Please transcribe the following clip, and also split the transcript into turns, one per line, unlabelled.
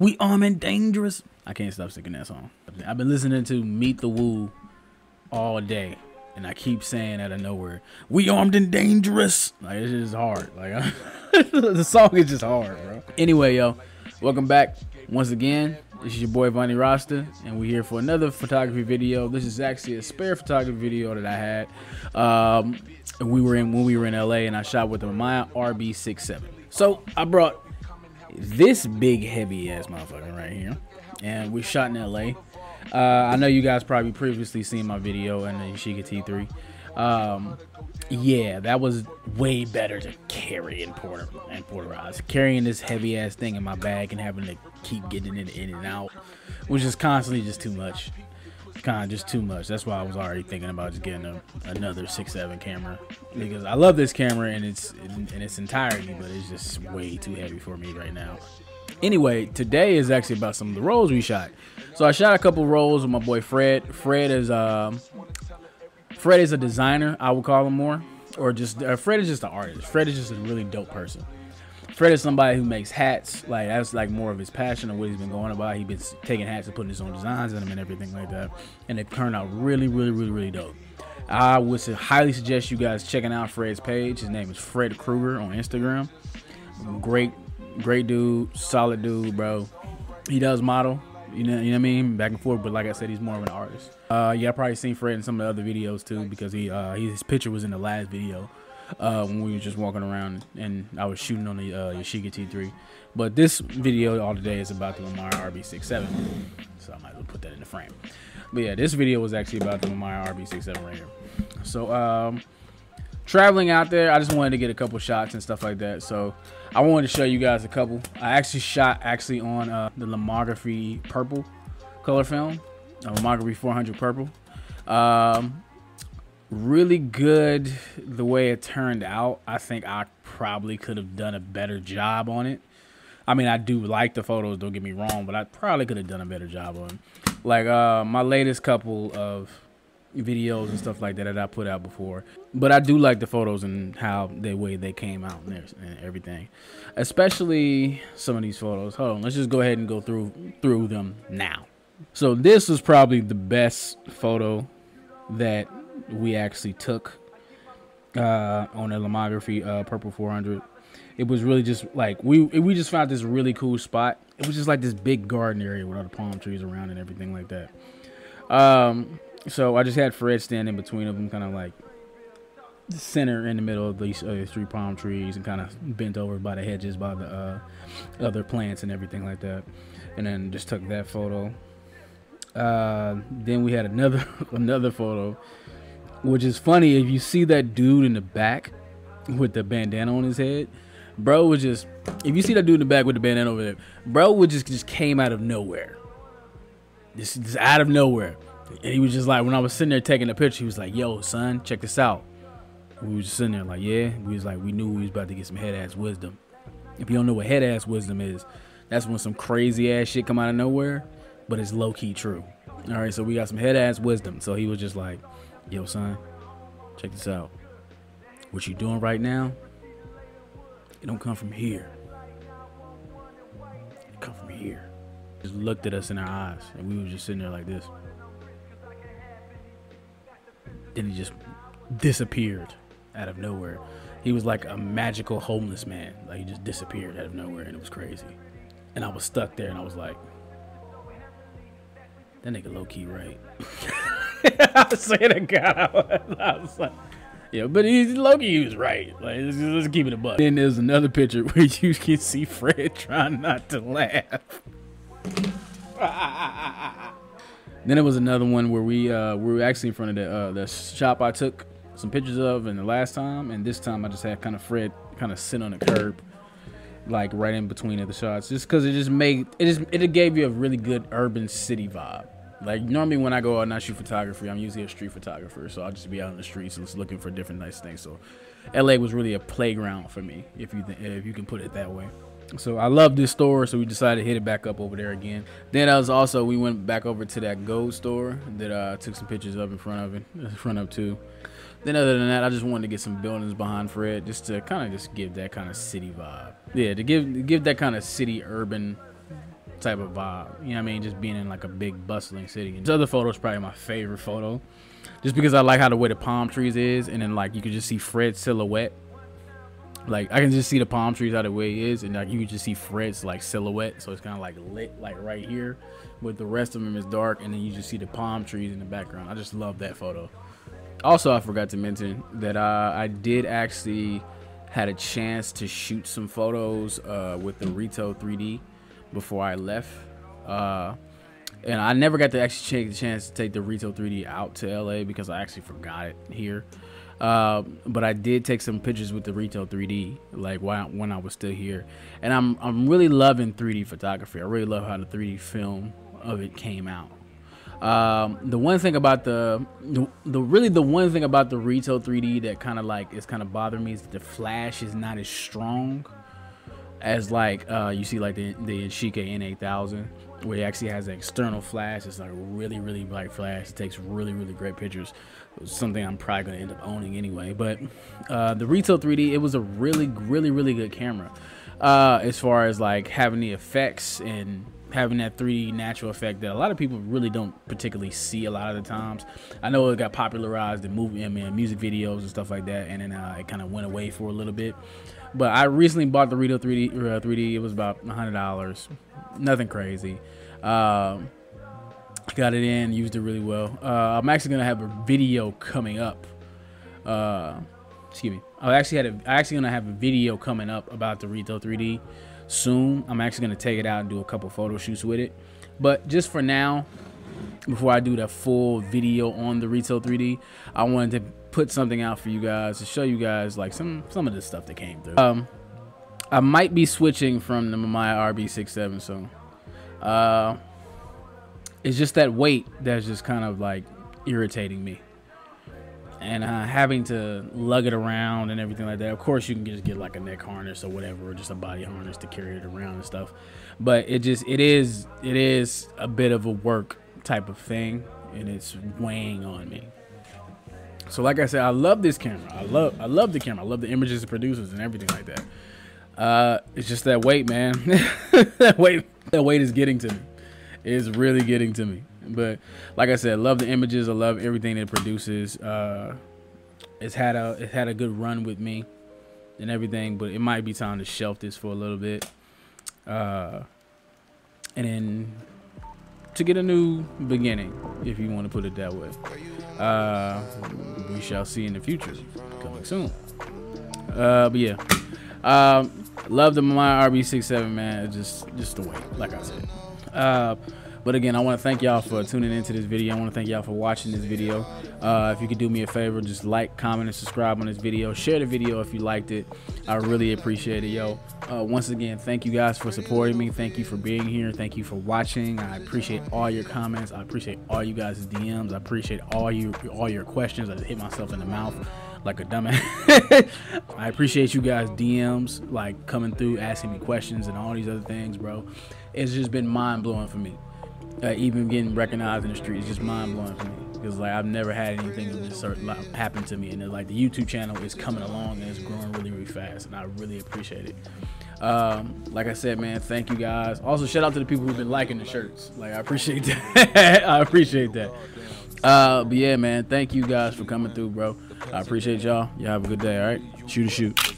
We armed and dangerous. I can't stop singing that song. I've been listening to Meet the Woo all day. And I keep saying out of nowhere, we armed and dangerous. Like it's just hard. Like the song is just hard, bro. Anyway, yo, welcome back once again. This is your boy Vonnie Rasta, and we're here for another photography video. This is actually a spare photography video that I had. Um, we were in when we were in LA, and I shot with the Mamiya RB67. So I brought this big heavy ass motherfucker right here, and we shot in LA. Uh, I know you guys probably previously seen my video in the Yashica T3. Um, yeah, that was way better to carry in Porter and Porterize. Carrying this heavy ass thing in my bag and having to keep getting it in and out was just constantly just too much. Kind of just too much. That's why I was already thinking about just getting a, another six seven camera because I love this camera and its in, in its entirety, but it's just way too heavy for me right now. Anyway, today is actually about some of the rolls we shot. So I shot a couple rolls with my boy Fred. Fred is um, Fred is a designer, I would call him more, or just uh, Fred is just an artist. Fred is just a really dope person. Fred is somebody who makes hats. Like that's like more of his passion and what he's been going about. He's been taking hats and putting his own designs in them and everything like that, and they turned out really, really, really, really dope. I would highly suggest you guys checking out Fred's page. His name is Fred Kruger on Instagram. Great, great dude, solid dude, bro. He does model. You know, you know what I mean? Back and forth, but like I said, he's more of an artist. Uh, yeah, I probably seen Fred in some of the other videos too because he, uh, his picture was in the last video uh, when we were just walking around and I was shooting on the uh, Yashica T3. But this video all today is about the Mamiya RB67, so I might as well put that in the frame. But yeah, this video was actually about the Mamiya RB67 right here. So, um, traveling out there, I just wanted to get a couple shots and stuff like that. So I wanted to show you guys a couple. I actually shot actually on uh, the Lomography purple color film, Lomography 400 purple. Um, really good the way it turned out. I think I probably could have done a better job on it. I mean, I do like the photos, don't get me wrong, but I probably could have done a better job on them. Like uh, my latest couple of videos and stuff like that that I put out before. But I do like the photos and how the way they came out and everything. Especially some of these photos. Hold on, let's just go ahead and go through through them now. So this was probably the best photo that we actually took uh, on a Lomography uh, Purple 400. It was really just like we we just found this really cool spot. It was just like this big garden area with all the palm trees around and everything like that. Um, so I just had Fred stand in between of them, kind of like center in the middle of these uh, three palm trees, and kind of bent over by the hedges, by the uh, other plants and everything like that. And then just took that photo. Uh, then we had another another photo which is funny if you see that dude in the back with the bandana on his head, bro was just if you see that dude in the back with the bandana over there, bro would just just came out of nowhere. Just, just out of nowhere. And he was just like when I was sitting there taking the picture, he was like, yo, son, check this out. We was just sitting there like, yeah. We was like, we knew we was about to get some head ass wisdom. If you don't know what head ass wisdom is, that's when some crazy ass shit come out of nowhere, but it's low key true. All right, so we got some head ass wisdom. So he was just like, Yo, son, check this out. What you doing right now, it don't come from here. It come from here. Just looked at us in our eyes, and we were just sitting there like this. Then he just disappeared out of nowhere. He was like a magical homeless man. Like he just disappeared out of nowhere, and it was crazy. And I was stuck there, and I was like, that nigga low key right. I swear to God, I was like, yeah, but he's Loki. He was right. Like, let's, let's keep it a buck. Then there's another picture where you can see Fred trying not to laugh. then there was another one where we uh, we were actually in front of the uh, the shop I took some pictures of, and the last time, and this time I just had kind of Fred kind of sit on the curb, like right in between of the shots, just because it just made it just it gave you a really good urban city vibe. Like normally when I go out and I shoot photography, I'm usually a street photographer, so I'll just be out in the streets and just looking for different nice things. So, LA was really a playground for me, if you if you can put it that way. So I love this store, so we decided to hit it back up over there again. Then I was also we went back over to that gold store that I uh, took some pictures of in front of it, in front of too. Then other than that, I just wanted to get some buildings behind Fred, just to kind of just give that kind of city vibe. Yeah, to give give that kind of city urban type of vibe. You know what I mean? Just being in like a big bustling city. And this other photo is probably my favorite photo, just because I like how the way the palm trees is, and then like you can just see Fred's silhouette. Like I can just see the palm trees out of the way is, and like you can just see Fred's like silhouette. So it's kind of like lit like right here, but the rest of them is dark, and then you just see the palm trees in the background. I just love that photo. Also, I forgot to mention that uh, I did actually had a chance to shoot some photos uh, with the Reto 3D before I left. Uh, and I never got to actually take the chance to take the Reto 3D out to LA because I actually forgot it here. Uh, but I did take some pictures with the Reto 3D, like when I was still here, and I'm I'm really loving 3D photography. I really love how the 3D film of it came out. Um, the one thing about the, the, the really the one thing about the Reto 3D that kind of like is kind of bothering me is that the flash is not as strong as like uh, you see like the the Nishika N8000 where it actually has an external flash. It's like really really bright flash. It takes really really great pictures. Something I'm probably gonna end up owning anyway. But uh, the Reto 3D it was a really really really good camera uh, as far as like having the effects and having that 3D natural effect that a lot of people really don't particularly see a lot of the times. I know it got popularized in movie, I mean, music videos and stuff like that, and then uh, it kind of went away for a little bit. But I recently bought the Reto 3D. Uh, 3D. It was about hundred dollars. Nothing crazy. Um, got it in, used it really well. Uh, I'm actually gonna have a video coming up. Uh, excuse me. I actually had a, I actually gonna have a video coming up about the Reto 3D soon. I'm actually gonna take it out and do a couple photo shoots with it. But just for now, before I do the full video on the Reto 3D, I wanted to put something out for you guys to show you guys like some some of the stuff that came through. Um, I might be switching from the Mamiya RB67, so uh, it's just that weight that's just kind of like irritating me and uh, having to lug it around and everything like that. Of course, you can just get like a neck harness or whatever, or just a body harness to carry it around and stuff. But it just it is it is a bit of a work type of thing, and it's weighing on me. So, like I said, I love this camera. I love I love the camera. I love the images it produces and everything like that. Uh, it's just that weight, man. that weight that weight is getting to me. It's really getting to me. But like I said, love the images. I love everything it produces. Uh, it's had a it had a good run with me and everything, but it might be time to shelf this for a little bit. Uh, and then to get a new beginning, if you want to put it that way. Uh, we shall see in the future, coming soon. Uh, but yeah, um, love the my RB67 man. Just just the way, like I said. Uh, but again, I want to thank y'all for tuning into this video. I want to thank y'all for watching this video. Uh, if you could do me a favor, just like, comment, and subscribe on this video. Share the video if you liked it. I really appreciate it, yo. Uh, once again, thank you guys for supporting me. Thank you for being here. Thank you for watching. I appreciate all your comments. I appreciate all you guys' DMs. I appreciate all you all your questions. I just hit myself in the mouth like a dumbass. I appreciate you guys DMs like coming through, asking me questions and all these other things, bro. It's just been mind blowing for me uh, even getting recognized in the street is just mind blowing for me because like I've never had anything of this sort like, happen to me, and like the YouTube channel is coming along and it's growing really really fast, and I really appreciate it. Um, like I said, man, thank you guys. Also, shout out to the people who've been liking the shirts. Like I appreciate that. I appreciate that. Uh, but yeah, man, thank you guys for coming through, bro. I appreciate y'all. Y'all have a good day. All right, shoot a shoot.